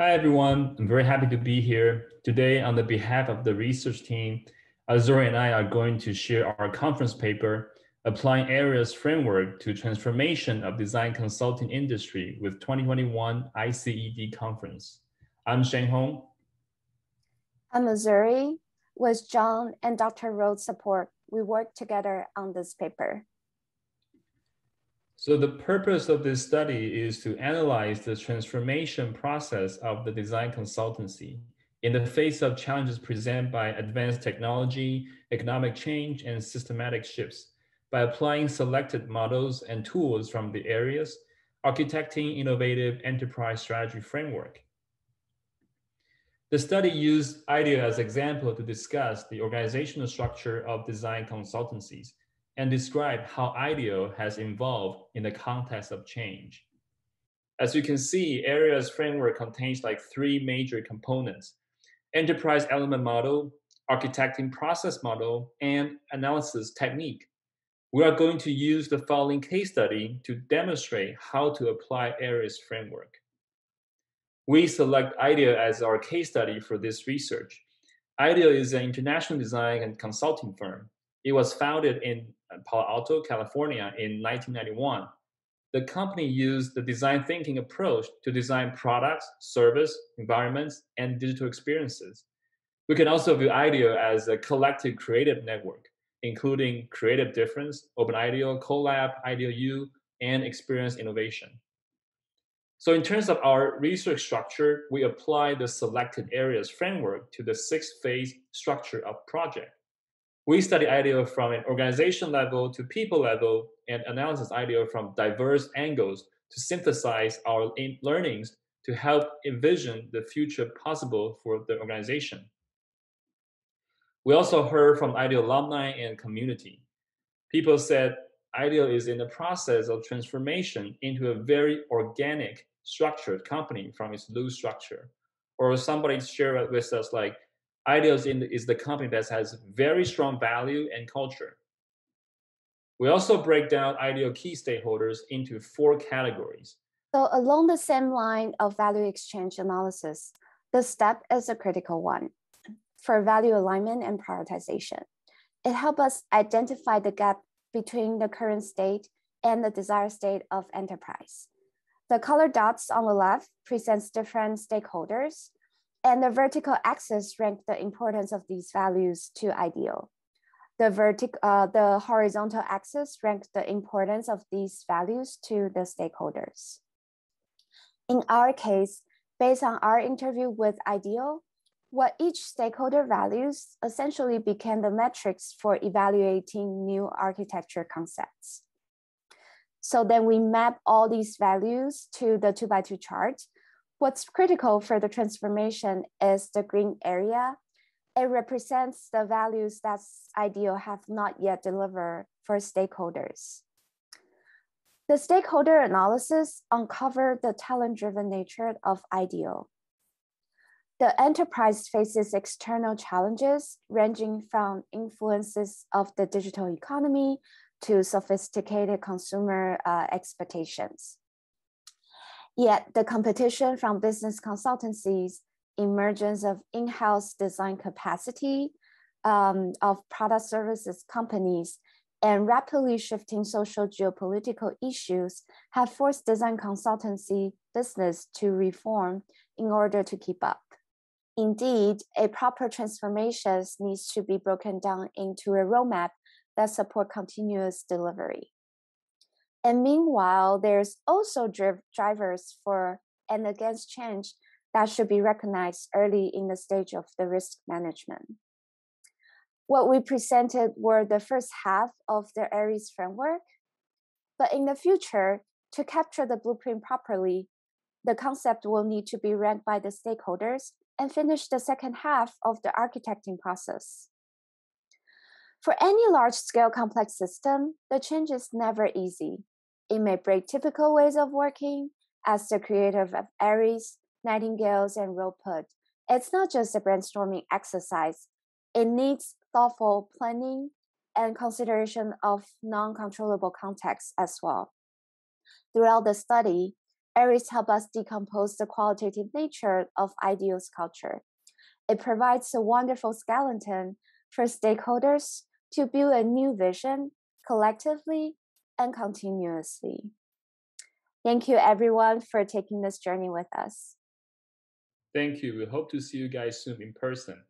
Hi, everyone. I'm very happy to be here. Today, on the behalf of the research team, uh, Azuri and I are going to share our conference paper, Applying ARIES Framework to Transformation of Design Consulting Industry with 2021 ICED Conference. I'm Sheng-Hung. I'm Azuri. With John and Dr. Rhodes' support, we worked together on this paper. So the purpose of this study is to analyze the transformation process of the design consultancy in the face of challenges presented by advanced technology, economic change, and systematic shifts by applying selected models and tools from the ARIES, architecting innovative enterprise strategy framework. The study used IDEO as example to discuss the organizational structure of design consultancies and describe how IDEO has evolved in the context of change. As you can see, ARIES framework contains like three major components, enterprise element model, architecting process model, and analysis technique. We are going to use the following case study to demonstrate how to apply ARIES framework. We select IDEO as our case study for this research. IDEO is an international design and consulting firm. It was founded in uh, Palo Alto, California in 1991. The company used the design thinking approach to design products, service, environments, and digital experiences. We can also view IDEO as a collective creative network, including Creative Difference, Open IDEO, Collab, IDEO U, and Experience Innovation. So in terms of our research structure, we apply the selected ARIES framework to the six phase structure of project. We study IDEO from an organization level to people level and analysis IDEO from diverse angles to synthesize our learnings to help envision the future possible for the organization. We also heard from IDEO alumni and community. People said IDEO is in the process of transformation into a very organic, structured company from its loose structure. Or somebody shared with us like IDEOS is the company that has very strong value and culture. We also break down IDEO key stakeholders into four categories. So along the same line of value exchange analysis, the step is a critical one for value alignment and prioritization. It helps us identify the gap between the current state and the desired state of enterprise. The color dots on the left presents different stakeholders and the vertical axis rank the importance of these values to IDEO. The, vertic uh, the horizontal axis ranks the importance of these values to the stakeholders. In our case, based on our interview with IDEO, what each stakeholder values essentially became the metrics for evaluating new architecture concepts. So then we map all these values to the two by two chart What's critical for the transformation is the green area. It represents the values that IDEO have not yet delivered for stakeholders. The stakeholder analysis uncovered the talent-driven nature of IDEO. The enterprise faces external challenges ranging from influences of the digital economy to sophisticated consumer uh, expectations. Yet the competition from business consultancies, emergence of in-house design capacity um, of product services companies, and rapidly shifting social geopolitical issues have forced design consultancy business to reform in order to keep up. Indeed, a proper transformation needs to be broken down into a roadmap that support continuous delivery. And meanwhile, there's also drivers for and against change that should be recognized early in the stage of the risk management. What we presented were the first half of the Aries framework, but in the future, to capture the blueprint properly, the concept will need to be ranked by the stakeholders and finish the second half of the architecting process. For any large scale complex system, the change is never easy. It may break typical ways of working, as the creator of Aries, Nightingales, and Rhodes put. It's not just a brainstorming exercise. It needs thoughtful planning and consideration of non-controllable contexts as well. Throughout the study, ARIES help us decompose the qualitative nature of IDEO's culture. It provides a wonderful skeleton for stakeholders to build a new vision collectively and continuously. Thank you, everyone, for taking this journey with us. Thank you. We hope to see you guys soon in person.